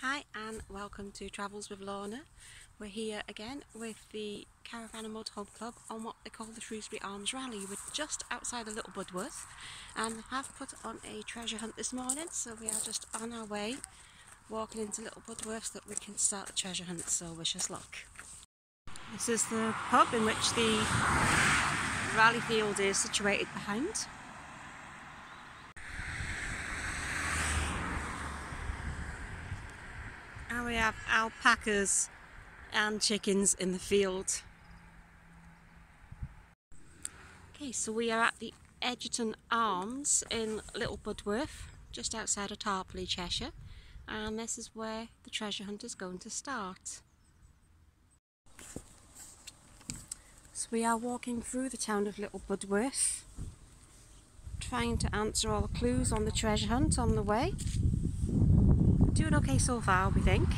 Hi and welcome to Travels with Lorna. We're here again with the Caravan and Motorhome Club on what they call the Shrewsbury Arms Rally. We're just outside of Little Budworth and have put on a treasure hunt this morning so we are just on our way walking into Little Budworth so that we can start the treasure hunt so wish us luck. This is the pub in which the rally field is situated behind. We have alpacas and chickens in the field. Okay, so we are at the Egerton Arms in Little Budworth, just outside of Tarporley, Cheshire. And this is where the treasure hunt is going to start. So we are walking through the town of Little Budworth, trying to answer all the clues on the treasure hunt on the way. Doing okay so far, we think.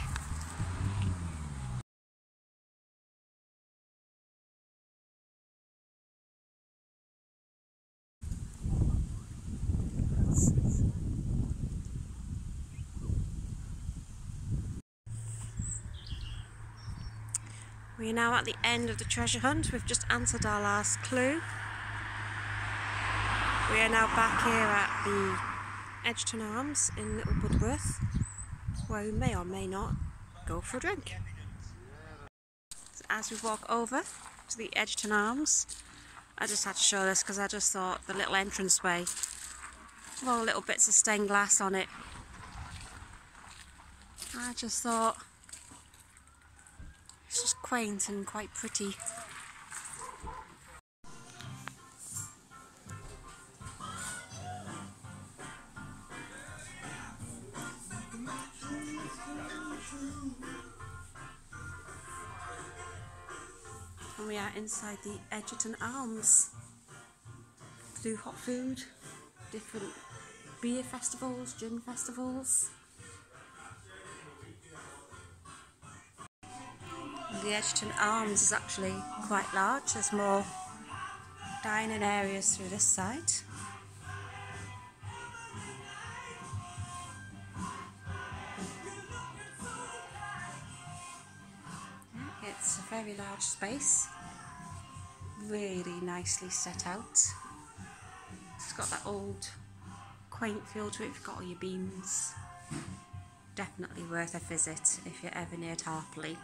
We are now at the end of the treasure hunt. We've just answered our last clue. We are now back here at the Egerton Arms in Little Budworth where we may or may not go for a drink. So as we walk over to the Egerton Arms, I just had to show this because I just thought the little entranceway with all the little bits of stained glass on it. I just thought it's just quaint and quite pretty. And we are inside the Egerton Arms. Do hot food, different beer festivals, gin festivals. The Egerton Arms is actually quite large, there's more dining areas through this side. It's a very large space, really nicely set out. It's got that old quaint feel to it, you've got all your beams. Definitely worth a visit if you're ever near Tarporley.